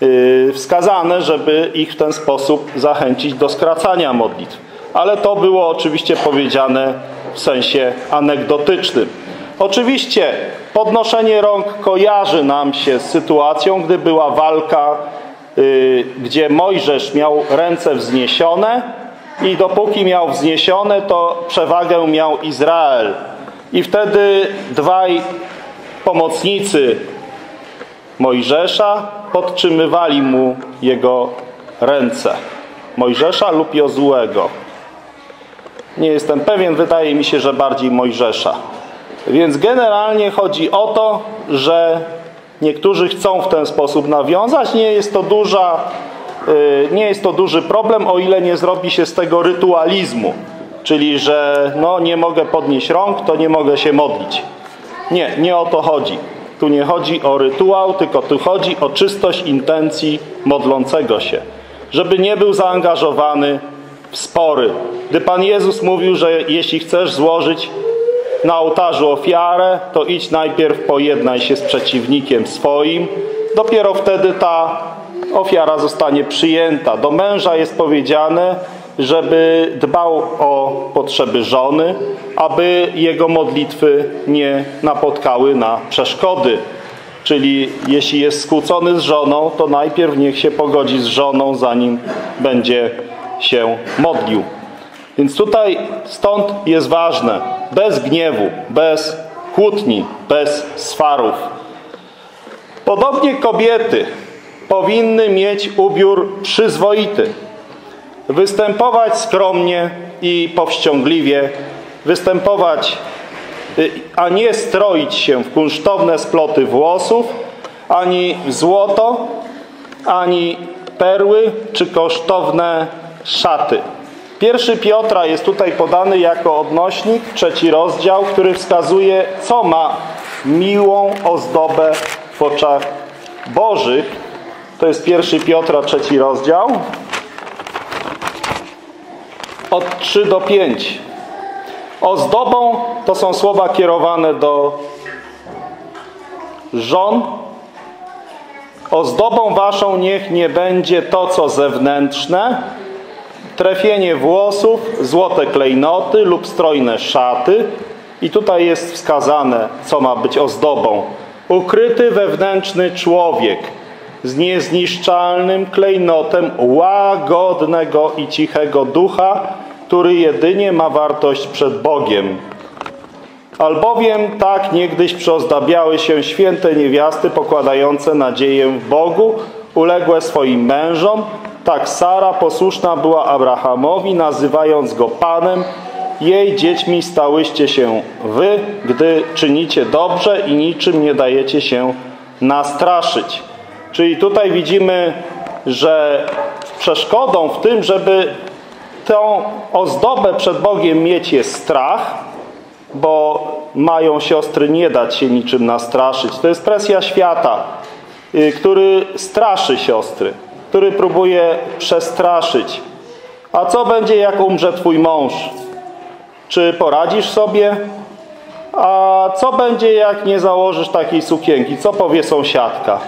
yy, wskazane, żeby ich w ten sposób zachęcić do skracania modlitw. Ale to było oczywiście powiedziane w sensie anegdotycznym. Oczywiście podnoszenie rąk kojarzy nam się z sytuacją, gdy była walka Y, gdzie Mojżesz miał ręce wzniesione i dopóki miał wzniesione, to przewagę miał Izrael. I wtedy dwaj pomocnicy Mojżesza podtrzymywali mu jego ręce. Mojżesza lub Jozłego. Nie jestem pewien, wydaje mi się, że bardziej Mojżesza. Więc generalnie chodzi o to, że Niektórzy chcą w ten sposób nawiązać. Nie jest to duża, y, nie jest to duży problem, o ile nie zrobi się z tego rytualizmu. Czyli, że no, nie mogę podnieść rąk, to nie mogę się modlić. Nie, nie o to chodzi. Tu nie chodzi o rytuał, tylko tu chodzi o czystość intencji modlącego się. Żeby nie był zaangażowany spory. Gdy Pan Jezus mówił, że jeśli chcesz złożyć na ołtarzu ofiarę, to idź najpierw pojednaj się z przeciwnikiem swoim. Dopiero wtedy ta ofiara zostanie przyjęta. Do męża jest powiedziane, żeby dbał o potrzeby żony, aby jego modlitwy nie napotkały na przeszkody. Czyli jeśli jest skłócony z żoną, to najpierw niech się pogodzi z żoną, zanim będzie się modlił. Więc tutaj stąd jest ważne, bez gniewu, bez kłótni, bez swarów. Podobnie kobiety powinny mieć ubiór przyzwoity, występować skromnie i powściągliwie, występować, y, a nie stroić się w kunsztowne sploty włosów, ani w złoto, ani perły czy kosztowne szaty. Pierwszy Piotra jest tutaj podany jako odnośnik, trzeci rozdział, który wskazuje, co ma miłą ozdobę w oczach Bożych. To jest pierwszy Piotra, trzeci rozdział. Od 3 do 5. Ozdobą to są słowa kierowane do żon Ozdobą waszą niech nie będzie to, co zewnętrzne, trefienie włosów, złote klejnoty lub strojne szaty. I tutaj jest wskazane, co ma być ozdobą. Ukryty wewnętrzny człowiek z niezniszczalnym klejnotem łagodnego i cichego ducha, który jedynie ma wartość przed Bogiem. Albowiem tak niegdyś przyozdabiały się święte niewiasty pokładające nadzieję w Bogu, uległe swoim mężom, tak Sara posłuszna była Abrahamowi, nazywając go Panem, jej dziećmi stałyście się wy, gdy czynicie dobrze i niczym nie dajecie się nastraszyć. Czyli tutaj widzimy, że przeszkodą w tym, żeby tą ozdobę przed Bogiem mieć jest strach, bo mają siostry nie dać się niczym nastraszyć. To jest presja świata, y, który straszy siostry, który próbuje przestraszyć. A co będzie, jak umrze twój mąż? Czy poradzisz sobie? A co będzie, jak nie założysz takiej sukienki? Co powie sąsiadka?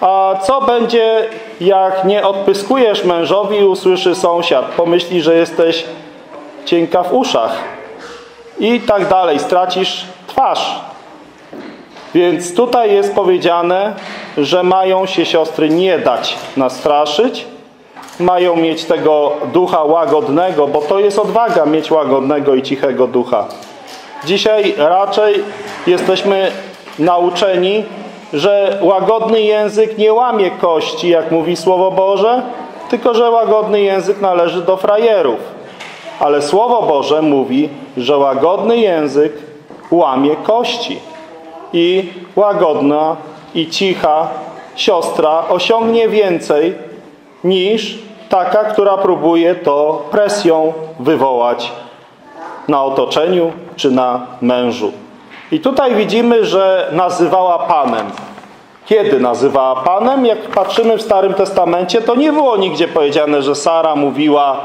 A co będzie, jak nie odpyskujesz mężowi i usłyszy sąsiad? Pomyśli, że jesteś cienka w uszach. I tak dalej. Stracisz twarz. Więc tutaj jest powiedziane, że mają się siostry nie dać nastraszyć, mają mieć tego ducha łagodnego, bo to jest odwaga mieć łagodnego i cichego ducha. Dzisiaj raczej jesteśmy nauczeni, że łagodny język nie łamie kości, jak mówi Słowo Boże, tylko że łagodny język należy do frajerów. Ale Słowo Boże mówi, że łagodny język łamie kości. I łagodna i cicha siostra osiągnie więcej niż taka, która próbuje to presją wywołać na otoczeniu czy na mężu. I tutaj widzimy, że nazywała Panem. Kiedy nazywała Panem? Jak patrzymy w Starym Testamencie, to nie było nigdzie powiedziane, że Sara mówiła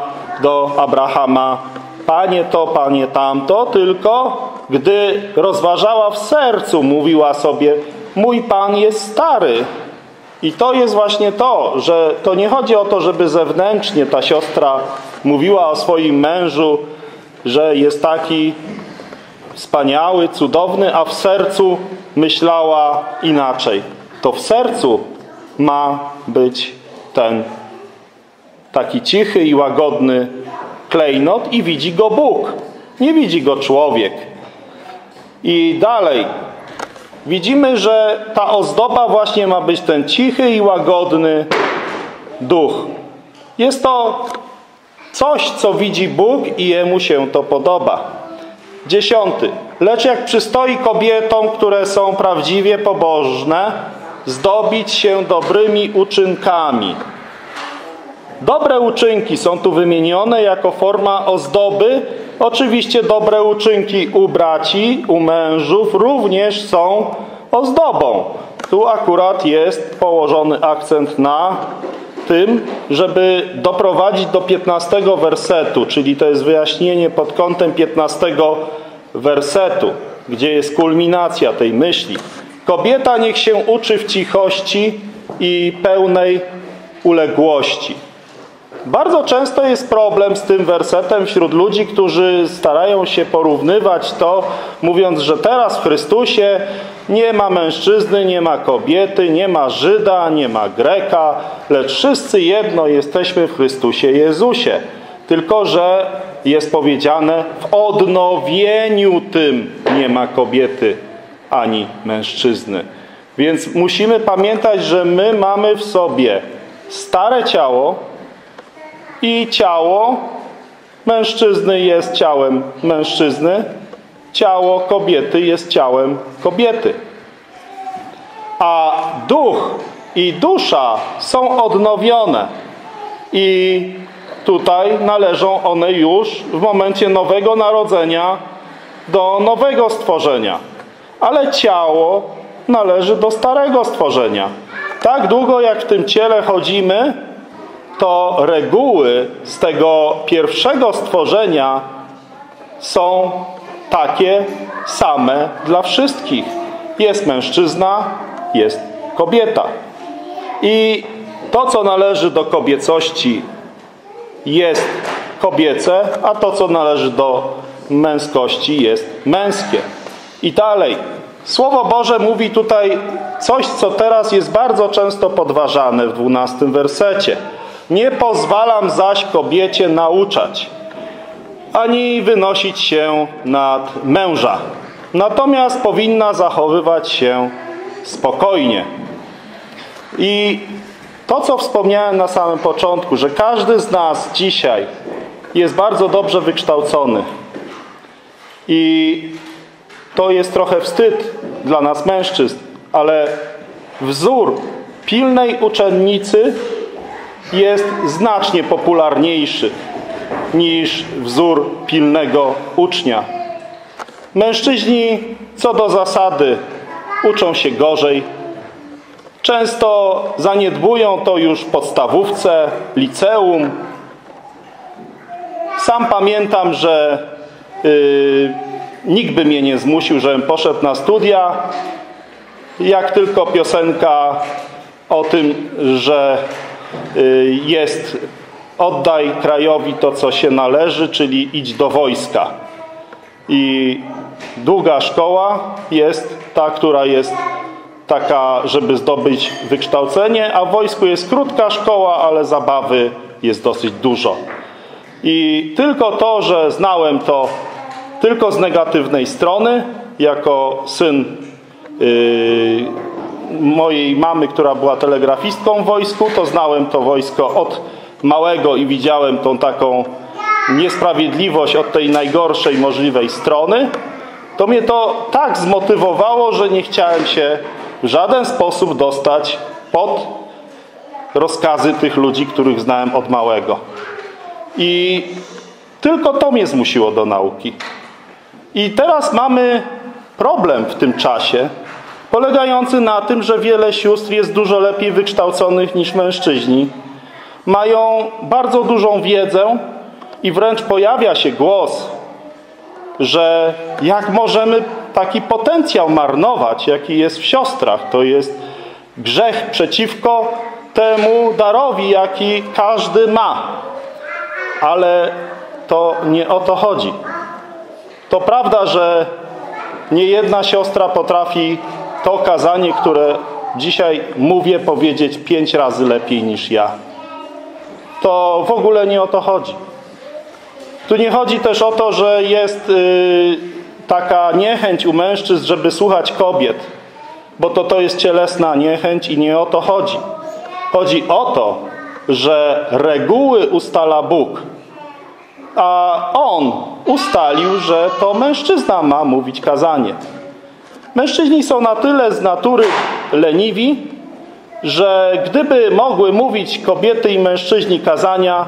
do Abrahama Panie to, Panie tamto, tylko gdy rozważała w sercu, mówiła sobie mój Pan jest stary. I to jest właśnie to, że to nie chodzi o to, żeby zewnętrznie ta siostra mówiła o swoim mężu, że jest taki wspaniały, cudowny, a w sercu myślała inaczej. To w sercu ma być ten taki cichy i łagodny klejnot i widzi go Bóg. Nie widzi go człowiek. I dalej widzimy, że ta ozdoba właśnie ma być ten cichy i łagodny duch. Jest to coś, co widzi Bóg i Jemu się to podoba. Dziesiąty. Lecz jak przystoi kobietom, które są prawdziwie pobożne, zdobić się dobrymi uczynkami. Dobre uczynki są tu wymienione jako forma ozdoby. Oczywiście dobre uczynki u braci, u mężów również są ozdobą. Tu akurat jest położony akcent na tym, żeby doprowadzić do 15 wersetu, czyli to jest wyjaśnienie pod kątem 15 wersetu, gdzie jest kulminacja tej myśli. Kobieta niech się uczy w cichości i pełnej uległości. Bardzo często jest problem z tym wersetem wśród ludzi, którzy starają się porównywać to, mówiąc, że teraz w Chrystusie nie ma mężczyzny, nie ma kobiety, nie ma Żyda, nie ma Greka, lecz wszyscy jedno jesteśmy w Chrystusie Jezusie. Tylko, że jest powiedziane w odnowieniu tym nie ma kobiety ani mężczyzny. Więc musimy pamiętać, że my mamy w sobie stare ciało, i ciało mężczyzny jest ciałem mężczyzny, ciało kobiety jest ciałem kobiety. A duch i dusza są odnowione i tutaj należą one już w momencie nowego narodzenia do nowego stworzenia. Ale ciało należy do starego stworzenia. Tak długo jak w tym ciele chodzimy, to reguły z tego pierwszego stworzenia są takie same dla wszystkich. Jest mężczyzna, jest kobieta. I to, co należy do kobiecości jest kobiece, a to, co należy do męskości jest męskie. I dalej. Słowo Boże mówi tutaj coś, co teraz jest bardzo często podważane w dwunastym wersecie. Nie pozwalam zaś kobiecie nauczać, ani wynosić się nad męża. Natomiast powinna zachowywać się spokojnie. I to, co wspomniałem na samym początku, że każdy z nas dzisiaj jest bardzo dobrze wykształcony. I to jest trochę wstyd dla nas mężczyzn, ale wzór pilnej uczennicy jest znacznie popularniejszy niż wzór pilnego ucznia. Mężczyźni co do zasady uczą się gorzej. Często zaniedbują to już w podstawówce, liceum. Sam pamiętam, że yy, nikt by mnie nie zmusił, żebym poszedł na studia. Jak tylko piosenka o tym, że jest oddaj krajowi to, co się należy, czyli idź do wojska. I długa szkoła jest ta, która jest taka, żeby zdobyć wykształcenie, a w wojsku jest krótka szkoła, ale zabawy jest dosyć dużo. I tylko to, że znałem to tylko z negatywnej strony, jako syn yy, mojej mamy, która była telegrafistką w wojsku, to znałem to wojsko od małego i widziałem tą taką niesprawiedliwość od tej najgorszej możliwej strony, to mnie to tak zmotywowało, że nie chciałem się w żaden sposób dostać pod rozkazy tych ludzi, których znałem od małego. I tylko to mnie zmusiło do nauki. I teraz mamy problem w tym czasie, polegający na tym, że wiele sióstr jest dużo lepiej wykształconych niż mężczyźni. Mają bardzo dużą wiedzę i wręcz pojawia się głos, że jak możemy taki potencjał marnować, jaki jest w siostrach. To jest grzech przeciwko temu darowi, jaki każdy ma. Ale to nie o to chodzi. To prawda, że nie jedna siostra potrafi to kazanie, które dzisiaj mówię, powiedzieć pięć razy lepiej niż ja. To w ogóle nie o to chodzi. Tu nie chodzi też o to, że jest yy, taka niechęć u mężczyzn, żeby słuchać kobiet, bo to to jest cielesna niechęć i nie o to chodzi. Chodzi o to, że reguły ustala Bóg, a On ustalił, że to mężczyzna ma mówić kazanie. Mężczyźni są na tyle z natury leniwi, że gdyby mogły mówić kobiety i mężczyźni kazania,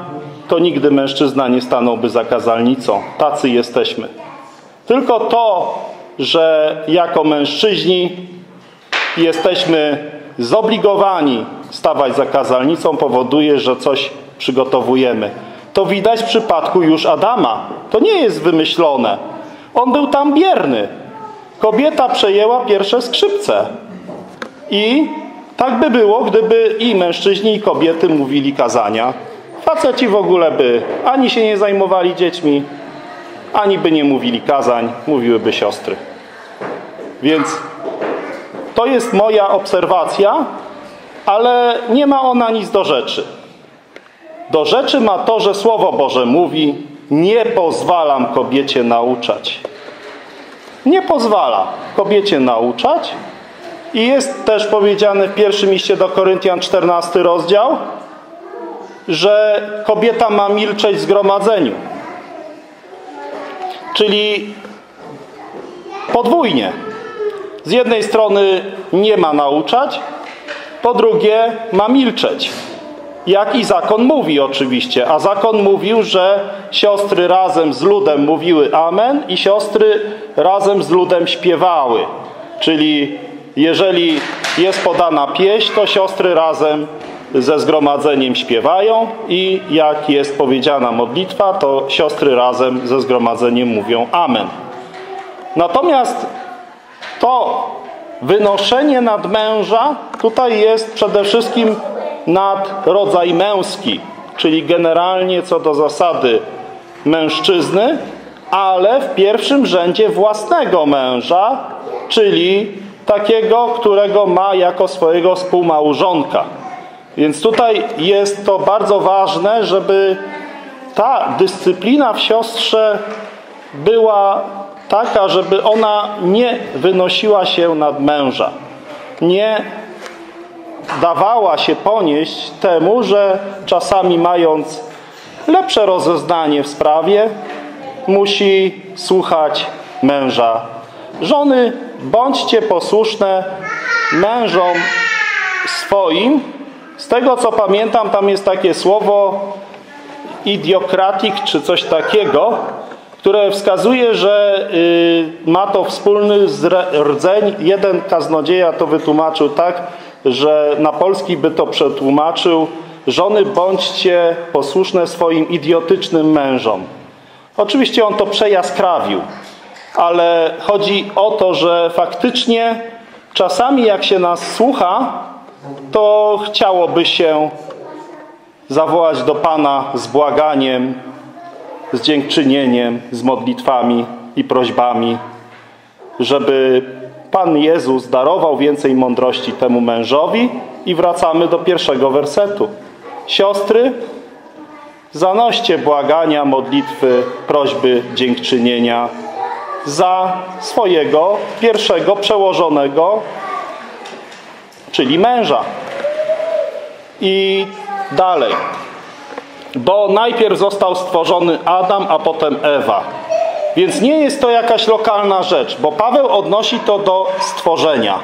to nigdy mężczyzna nie stanąłby za kazalnicą. Tacy jesteśmy. Tylko to, że jako mężczyźni jesteśmy zobligowani stawać za kazalnicą, powoduje, że coś przygotowujemy. To widać w przypadku już Adama. To nie jest wymyślone. On był tam bierny. Kobieta przejęła pierwsze skrzypce. I tak by było, gdyby i mężczyźni, i kobiety mówili kazania. Faceci w ogóle by ani się nie zajmowali dziećmi, ani by nie mówili kazań, mówiłyby siostry. Więc to jest moja obserwacja, ale nie ma ona nic do rzeczy. Do rzeczy ma to, że Słowo Boże mówi nie pozwalam kobiecie nauczać. Nie pozwala kobiecie nauczać i jest też powiedziane w pierwszym iście do Koryntian 14 rozdział, że kobieta ma milczeć w zgromadzeniu. Czyli podwójnie. Z jednej strony nie ma nauczać, po drugie ma milczeć. Jak i zakon mówi oczywiście. A zakon mówił, że siostry razem z ludem mówiły amen i siostry razem z ludem śpiewały. Czyli jeżeli jest podana pieśń, to siostry razem ze zgromadzeniem śpiewają i jak jest powiedziana modlitwa, to siostry razem ze zgromadzeniem mówią Amen. Natomiast to, wynoszenie nad męża tutaj jest przede wszystkim nad rodzaj męski, czyli generalnie co do zasady mężczyzny, ale w pierwszym rzędzie własnego męża, czyli takiego, którego ma jako swojego współmałżonka. Więc tutaj jest to bardzo ważne, żeby ta dyscyplina w siostrze była taka, żeby ona nie wynosiła się nad męża. Nie dawała się ponieść temu, że czasami mając lepsze rozeznanie w sprawie, musi słuchać męża. Żony, bądźcie posłuszne mężom swoim. Z tego co pamiętam, tam jest takie słowo idiokratik czy coś takiego, które wskazuje, że y, ma to wspólny rdzeń. Jeden kaznodzieja to wytłumaczył tak, że na polski by to przetłumaczył żony bądźcie posłuszne swoim idiotycznym mężom. Oczywiście on to przejaskrawił, ale chodzi o to, że faktycznie czasami jak się nas słucha, to chciałoby się zawołać do Pana z błaganiem, z dziękczynieniem, z modlitwami i prośbami, żeby Pan Jezus darował więcej mądrości temu mężowi i wracamy do pierwszego wersetu. Siostry, zanoście błagania, modlitwy, prośby, dziękczynienia za swojego pierwszego przełożonego, czyli męża. I dalej. Bo najpierw został stworzony Adam, a potem Ewa. Więc nie jest to jakaś lokalna rzecz, bo Paweł odnosi to do stworzenia.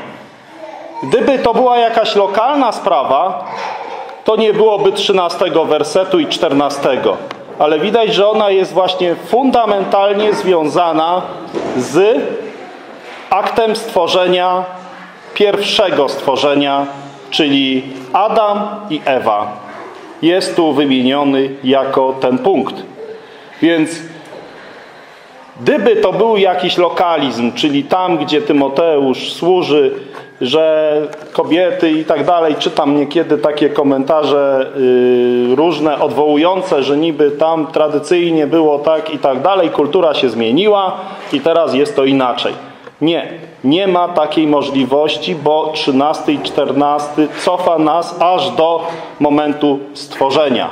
Gdyby to była jakaś lokalna sprawa, to nie byłoby 13 wersetu i 14. Ale widać, że ona jest właśnie fundamentalnie związana z aktem stworzenia, pierwszego stworzenia, czyli Adam i Ewa. Jest tu wymieniony jako ten punkt. Więc gdyby to był jakiś lokalizm, czyli tam, gdzie Tymoteusz służy że kobiety i tak dalej, czytam niekiedy takie komentarze yy, różne, odwołujące, że niby tam tradycyjnie było tak i tak dalej, kultura się zmieniła i teraz jest to inaczej. Nie, nie ma takiej możliwości, bo 13 i 14 cofa nas aż do momentu stworzenia.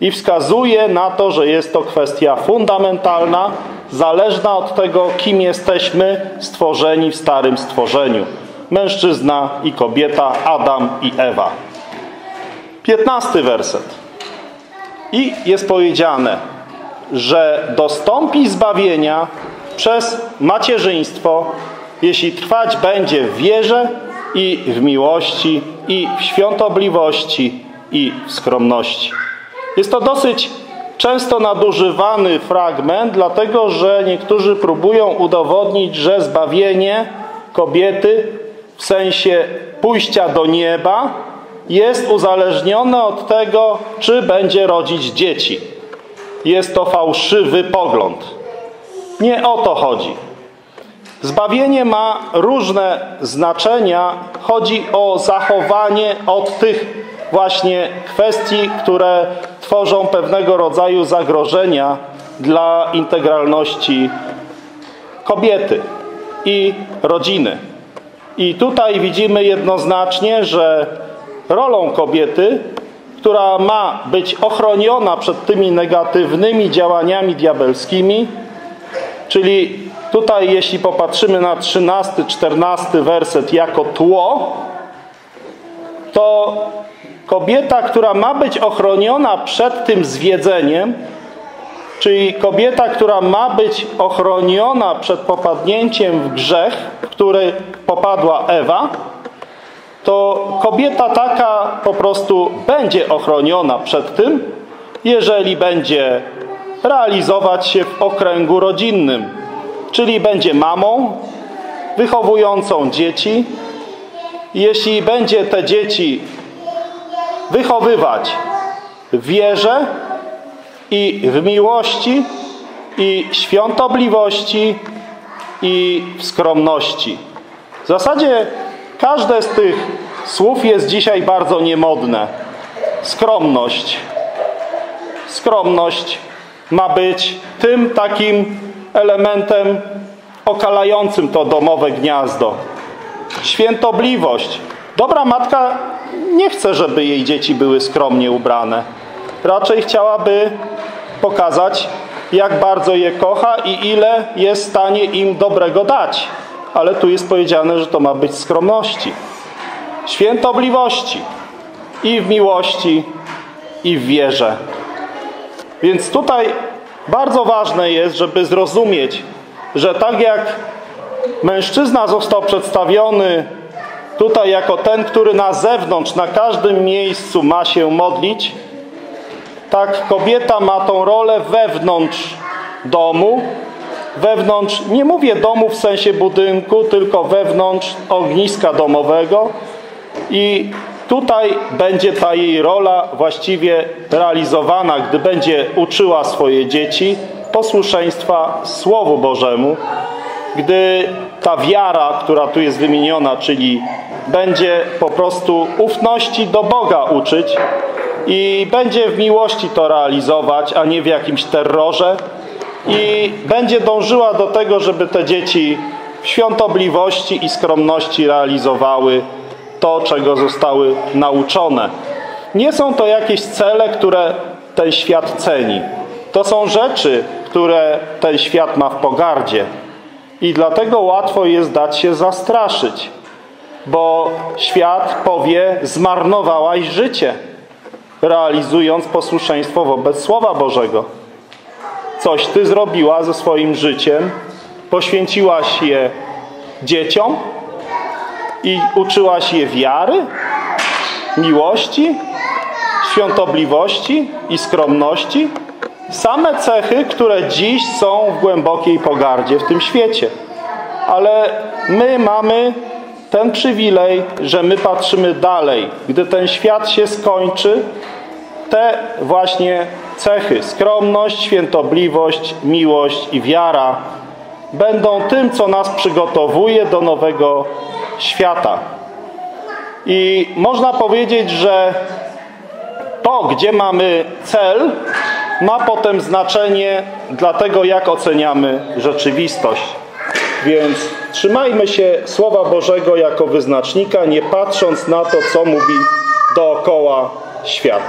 I wskazuje na to, że jest to kwestia fundamentalna, zależna od tego, kim jesteśmy stworzeni w starym stworzeniu mężczyzna i kobieta, Adam i Ewa. Piętnasty werset. I jest powiedziane, że dostąpi zbawienia przez macierzyństwo, jeśli trwać będzie w wierze i w miłości i w świątobliwości i w skromności. Jest to dosyć często nadużywany fragment, dlatego że niektórzy próbują udowodnić, że zbawienie kobiety w sensie pójścia do nieba jest uzależnione od tego, czy będzie rodzić dzieci. Jest to fałszywy pogląd. Nie o to chodzi. Zbawienie ma różne znaczenia. Chodzi o zachowanie od tych właśnie kwestii, które tworzą pewnego rodzaju zagrożenia dla integralności kobiety i rodziny. I tutaj widzimy jednoznacznie, że rolą kobiety, która ma być ochroniona przed tymi negatywnymi działaniami diabelskimi, czyli tutaj jeśli popatrzymy na 13-14 werset jako tło, to kobieta, która ma być ochroniona przed tym zwiedzeniem, Czyli kobieta, która ma być ochroniona przed popadnięciem w grzech, w który popadła Ewa, to kobieta taka po prostu będzie ochroniona przed tym, jeżeli będzie realizować się w okręgu rodzinnym, czyli będzie mamą wychowującą dzieci. Jeśli będzie te dzieci wychowywać w wierze, i w miłości, i świątobliwości, i w skromności. W zasadzie Każde z tych słów jest dzisiaj bardzo niemodne. Skromność. Skromność ma być tym takim elementem okalającym to domowe gniazdo. Świętobliwość. Dobra matka nie chce, żeby jej dzieci były skromnie ubrane. Raczej chciałaby pokazać, jak bardzo je kocha i ile jest w stanie im dobrego dać. Ale tu jest powiedziane, że to ma być skromności. Świętobliwości. I w miłości, i w wierze. Więc tutaj bardzo ważne jest, żeby zrozumieć, że tak jak mężczyzna został przedstawiony tutaj jako ten, który na zewnątrz, na każdym miejscu ma się modlić, tak kobieta ma tą rolę wewnątrz domu, wewnątrz, nie mówię domu w sensie budynku, tylko wewnątrz ogniska domowego. I tutaj będzie ta jej rola właściwie realizowana, gdy będzie uczyła swoje dzieci posłuszeństwa Słowu Bożemu, gdy ta wiara, która tu jest wymieniona, czyli będzie po prostu ufności do Boga uczyć i będzie w miłości to realizować, a nie w jakimś terrorze i będzie dążyła do tego, żeby te dzieci w świątobliwości i skromności realizowały to, czego zostały nauczone. Nie są to jakieś cele, które ten świat ceni. To są rzeczy, które ten świat ma w pogardzie. I dlatego łatwo jest dać się zastraszyć. Bo świat powie, zmarnowałaś życie, realizując posłuszeństwo wobec Słowa Bożego. Coś ty zrobiła ze swoim życiem, poświęciłaś je dzieciom i uczyłaś je wiary, miłości, świątobliwości i skromności. Same cechy, które dziś są w głębokiej pogardzie w tym świecie. Ale my mamy ten przywilej, że my patrzymy dalej. Gdy ten świat się skończy, te właśnie cechy, skromność, świętobliwość, miłość i wiara będą tym, co nas przygotowuje do nowego świata. I można powiedzieć, że to, gdzie mamy cel, ma potem znaczenie dla tego, jak oceniamy rzeczywistość. Więc trzymajmy się Słowa Bożego jako wyznacznika, nie patrząc na to, co mówi dookoła świat.